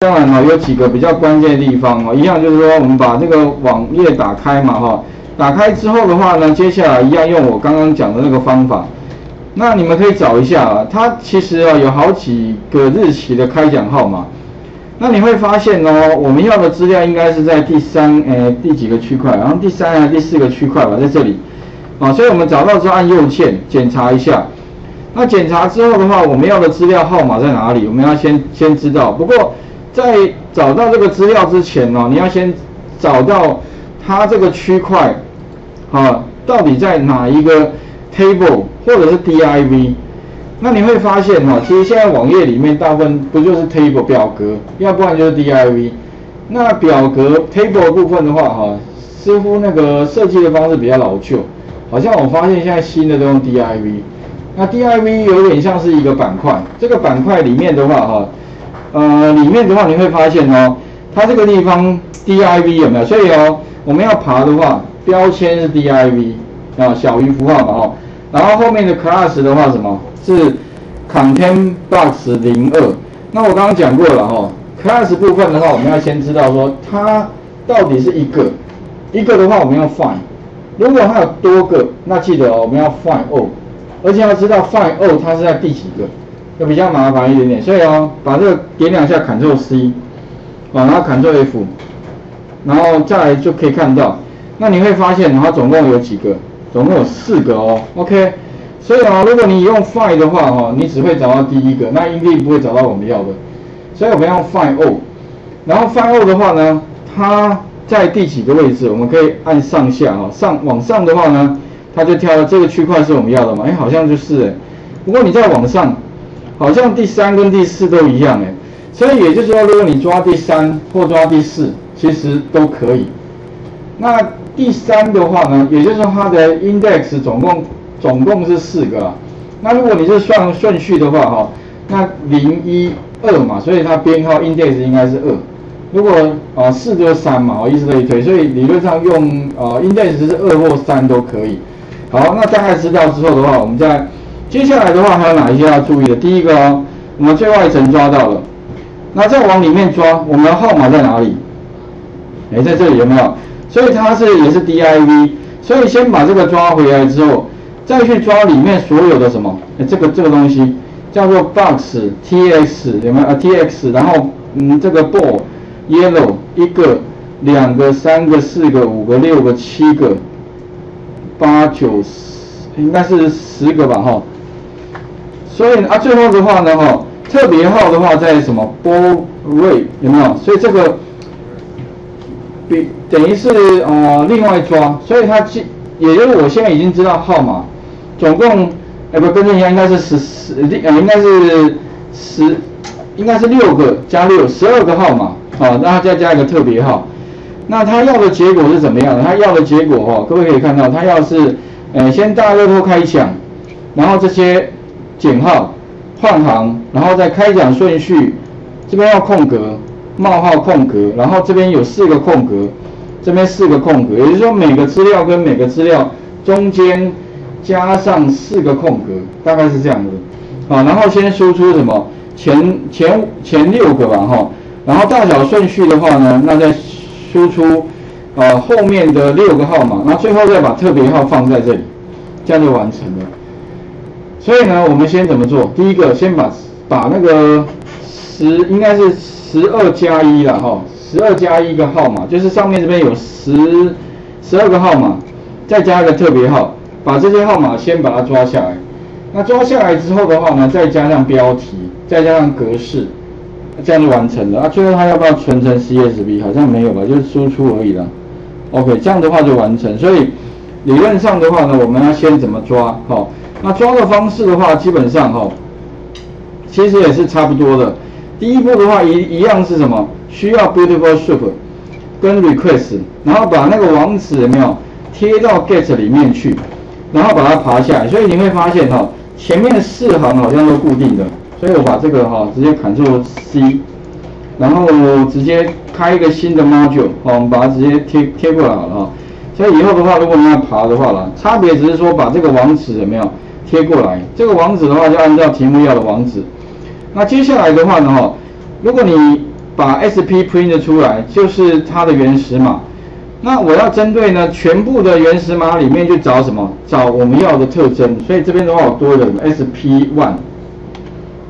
当然哈，有几个比较关键的地方哦，一样就是说，我们把这个网页打开嘛哈，打开之后的话呢，接下来一样用我刚刚讲的那个方法。那你们可以找一下，它其实啊有好几个日期的开奖号码。那你会发现哦，我们要的资料应该是在第三诶第几个区块，然后第三啊第四个区块吧，在这里。啊，所以我们找到之后按右键检查一下。那检查之后的话，我们要的资料号码在哪里？我们要先先知道。不过在找到这个资料之前呢，你要先找到它这个区块啊到底在哪一个 table 或者是 div。那你会发现哈，其实现在网页里面大部分不就是 table 表格，要不然就是 div。那表格 table 部分的话哈，似乎那个设计的方式比较老旧。好像我发现现在新的都用 div，那 div 有点像是一个板块，这个板块里面的话哈，呃里面的话你会发现哦，它这个地方 div 有没有？所以哦，我们要爬的话，标签是 div 啊小于符号嘛哦，然后后面的 class 的话什么？是 content box 零二，那我刚刚讲过了哈，class 部分的话我们要先知道说它到底是一个，一个的话我们要 find。如果它有多个，那记得哦，我们要 find all，而且要知道 find all 它是在第几个，就比较麻烦一点点。所以哦，把这个点两下，Ctrl C，啊，然后 Ctrl F，然后再来就可以看到。那你会发现它总共有几个？总共有四个哦。OK，所以哦，如果你用 find 的话哦，你只会找到第一个，那一定不会找到我们要的。所以我们要 find all，然后 find all 的话呢，它在第几个位置？我们可以按上下哦，上往上的话呢，它就跳到这个区块是我们要的嘛？哎，好像就是哎。不过你再往上，好像第三跟第四都一样哎。所以也就是说，如果你抓第三或抓第四，其实都可以。那第三的话呢，也就是说它的 index 总共总共是四个。那如果你是算顺序的话哈，那零一二嘛，所以它编号 index 应该是二。如果啊四就是三嘛，我以此类推，所以理论上用啊 index 是二或三都可以。好，那大概知道之后的话，我们再接下来的话还有哪一些要注意的？第一个哦，我们最外层抓到了，那再往里面抓，我们的号码在哪里？哎，在这里有没有？所以它是也是 div，所以先把这个抓回来之后，再去抓里面所有的什么？哎，这个这个东西叫做 box tx 有没有啊？tx，然后嗯这个 ball。Yellow 一个、两个、三个、四个、五个、六个、七个、八九十，应该是十个吧哈。所以啊，最后的话呢哈，特别号的话在什么波瑞有没有？所以这个比等于是呃另外抓，所以它记，也就是我现在已经知道号码，总共哎不跟正一下，应该是十十呃应该是十应该是六个加六十二个号码。啊，那再加一个特别号，那他要的结果是怎么样的？他要的结果哈，各位可以看到，他要是，呃，先大乐透开奖，然后这些减号换行，然后再开奖顺序，这边要空格，冒号空格，然后这边有四个空格，这边四个空格，也就是说每个资料跟每个资料中间加上四个空格，大概是这样的。好，然后先输出什么？前前前六个吧，哈。然后大小顺序的话呢，那再输出呃后面的六个号码，那最后再把特别号放在这里，这样就完成了。所以呢，我们先怎么做？第一个，先把把那个十应该是十二加一了哈，十二加一个号码，就是上面这边有十十二个号码，再加一个特别号，把这些号码先把它抓下来。那抓下来之后的话呢，再加上标题，再加上格式。这样就完成了啊！最后他要不要存成 CSV？好像没有吧，就是输出而已了。OK，这样的话就完成。所以理论上的话呢，我们要先怎么抓？好，那装的方式的话，基本上哈，其实也是差不多的。第一步的话，一一样是什么？需要 Beautiful Soup 跟 Request，然后把那个网址有没有贴到 Get 里面去，然后把它爬下来。所以你会发现哈，前面的四行好像都固定的。所以我把这个哈直接 Ctrl C，然后直接开一个新的 module，好，我们把它直接贴贴过来好了哈。所以以后的话，如果你要爬的话啦，差别只是说把这个网址有没有贴过来，这个网址的话就按照题目要的网址。那接下来的话呢哈，如果你把 SP print 出来，就是它的原始码。那我要针对呢全部的原始码里面去找什么？找我们要的特征。所以这边的话我多了 SP one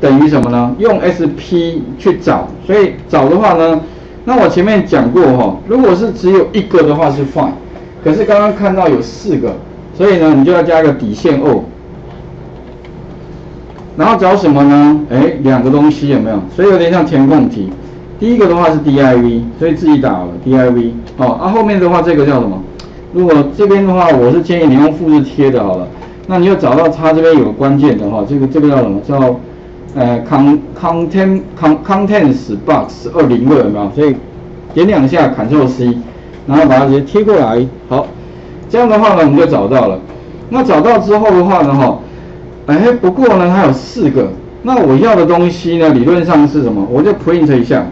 等于什么呢？用 SP 去找。所以找的话呢，那我前面讲过哈，如果是只有一个的话是 fine 可是刚刚看到有四个，所以呢你就要加个底线 O。然后找什么呢？哎，两个东西有没有？所以有点像填空题。第一个的话是 div，所以自己打了 div。哦，啊后面的话这个叫什么？如果这边的话，我是建议你用复制贴的好了。那你要找到它这边有关键的话，这个这个叫什么？叫呃 con content con contents box 二零二有没有？所以点两下 Ctrl C，然后把它直接贴过来。好，这样的话呢，我们就找到了。那找到之后的话呢，哈。哎，不过呢，它有四个。那我要的东西呢，理论上是什么？我就 print 一下。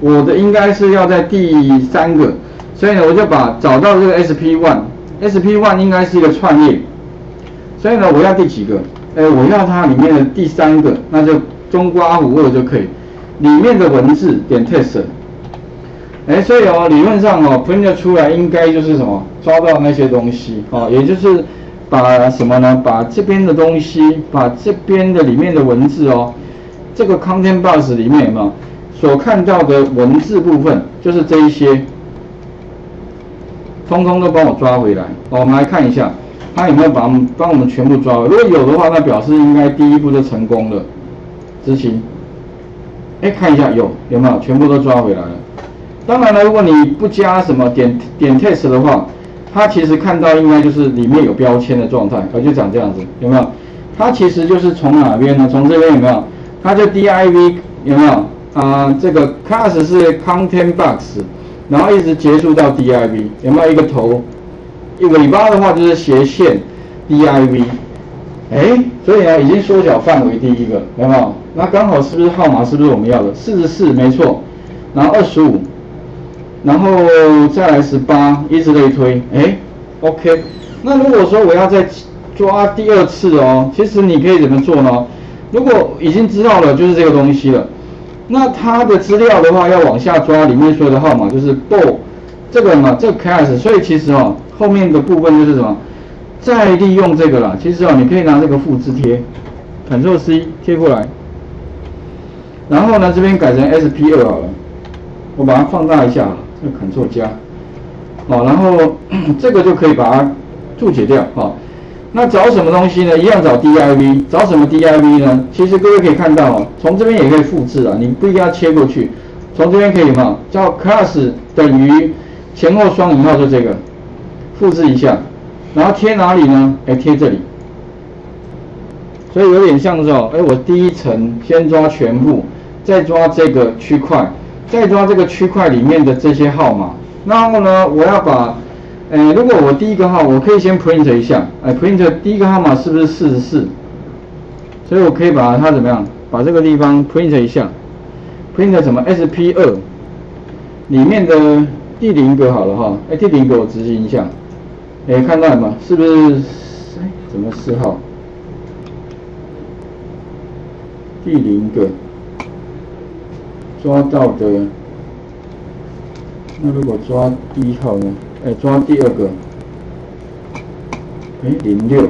我的应该是要在第三个，所以呢，我就把找到这个 SP one，SP one 应该是一个串列。所以呢，我要第几个？哎，我要它里面的第三个，那就中括弧二就可以。里面的文字点 test。哎，所以哦，理论上哦喷射出来应该就是什么？抓到那些东西哦，也就是。把什么呢？把这边的东西，把这边的里面的文字哦，这个 content box 里面有没有所看到的文字部分，就是这一些，通通都帮我抓回来。我们来看一下，它有没有把我们帮我们全部抓回来？如果有的话，那表示应该第一步就成功了。执行。哎，看一下有有没有全部都抓回来了？当然了，如果你不加什么点点 test 的话。它其实看到应该就是里面有标签的状态，它就长这样子，有没有？它其实就是从哪边呢？从这边有没有？它就 div 有没有？啊，这个 class 是 content box，然后一直结束到 div，有没有一个头？尾巴的话就是斜线 div，哎，所以呢已经缩小范围第一个，有没有？那刚好是不是号码是不是我们要的？四十四，没错，然后二十五。然后再来十八，以此类推，哎，OK。那如果说我要再抓第二次哦，其实你可以怎么做呢？如果已经知道了就是这个东西了，那它的资料的话要往下抓，里面所有的号码就是 BO 这个嘛，这个 class。所以其实哦，后面的部分就是什么？再利用这个啦。其实哦，你可以拿这个复制贴，Ctrl C 贴过来，然后呢这边改成 SP 二好了，我把它放大一下。Ctrl 加，好，然后 这个就可以把它注解掉，好，那找什么东西呢？一样找 div，找什么 div 呢？其实各位可以看到哦，从这边也可以复制啊，你不一定要切过去，从这边可以嘛？叫 class 等于前后双引号就这个，复制一下，然后贴哪里呢？哎，贴这里，所以有点像是哦，哎，我第一层先抓全部，再抓这个区块。再抓这个区块里面的这些号码，然后呢，我要把，呃，如果我第一个号，我可以先 print 一下，哎，print 第一个号码是不是四十四？所以我可以把它怎么样，把这个地方 print 一下，print 什么 SP 二里面的第零个好了哈，哎，第零个我执行一下，哎，看到了吗？是不是？哎，怎么四号？第零个。抓到的，那如果抓第一号呢？哎，抓第二个，哎，零六，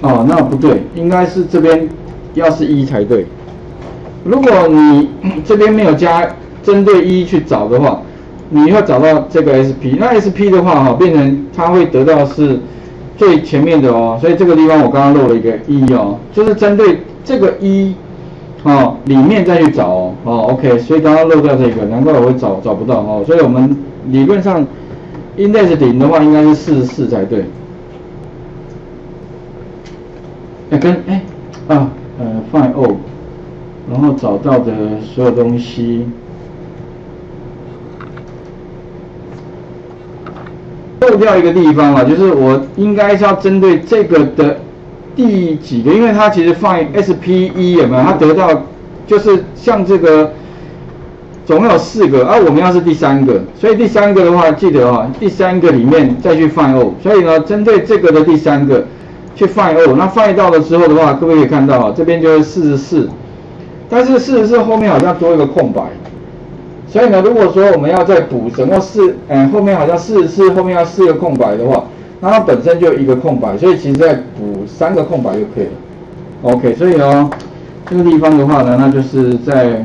哦，那不对，应该是这边要是一才对。如果你这边没有加针对一去找的话，你要找到这个 SP，那 SP 的话哈，变成它会得到是最前面的哦，所以这个地方我刚刚漏了一个一哦，就是针对这个一。哦，里面再去找哦，哦，OK，所以刚刚漏掉这个，难怪我会找找不到哦，所以我们理论上，index 顶的话应该是四十四才对。哎，跟哎啊呃 find all，然后找到的所有东西，漏掉一个地方啊，就是我应该是要针对这个的。第几个？因为它其实放 S P E 有没有？它得到就是像这个，总共有四个，而我们要是第三个，所以第三个的话，记得啊，第三个里面再去放 O。所以呢，针对这个的第三个去放 O，那 find 到了之后的话，各位可以看到啊，这边就是四十四，但是四十四后面好像多一个空白，所以呢，如果说我们要再补整个四，嗯，后面好像四十四后面要四个空白的话，那它本身就一个空白，所以其实再补三个空白就可以了。OK，所以呢，这个地方的话呢，那就是在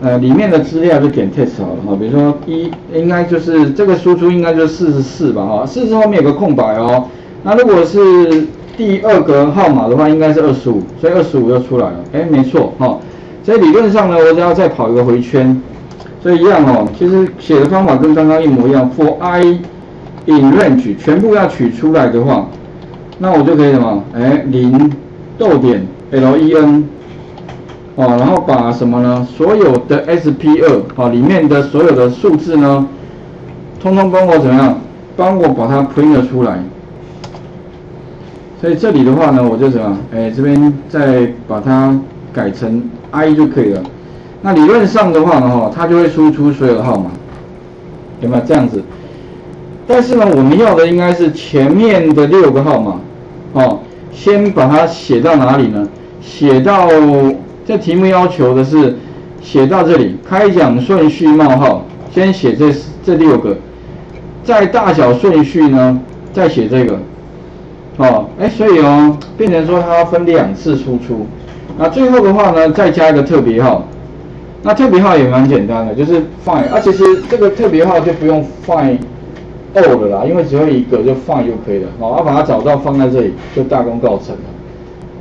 呃里面的资料就点 test 好了哈，比如说一应该就是这个输出应该就是四十四吧哈，四十后面有个空白哦，那如果是第二个号码的话，应该是二十五，所以二十五就出来了，哎，没错哈。所以理论上呢，我只要再跑一个回圈，所以一样哦。其实写的方法跟刚刚一模一样。For i in range 全部要取出来的话，那我就可以什么？哎，零逗点 len 哦，然后把什么呢？所有的 sp 二哦里面的所有的数字呢，通通帮我怎么样？帮我把它 print 出来。所以这里的话呢，我就什么？哎，这边再把它改成。i 就可以了，那理论上的话呢，哈，它就会输出所有的号码，有没有这样子？但是呢，我们要的应该是前面的六个号码，哦，先把它写到哪里呢？写到这题目要求的是写到这里，开奖顺序冒号，先写这这六个，在大小顺序呢，再写这个，哦，哎，所以哦，变成说它分两次输出。那最后的话呢，再加一个特别号，那特别号也蛮简单的，就是 find，啊，其实这个特别号就不用 find all 了啦，因为只有一个就放就可以了，好，要把它找到放在这里就大功告成了。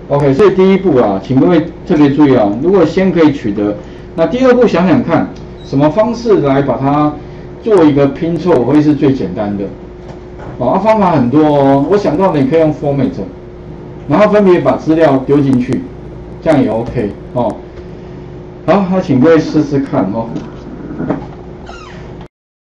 OK，所以第一步啊，请各位特别注意啊，如果先可以取得，那第二步想想看，什么方式来把它做一个拼凑会是最简单的？啊，方法很多哦，我想到的你可以用 format，然后分别把资料丢进去。这样也 OK 哦，好，那请各位试试看哦。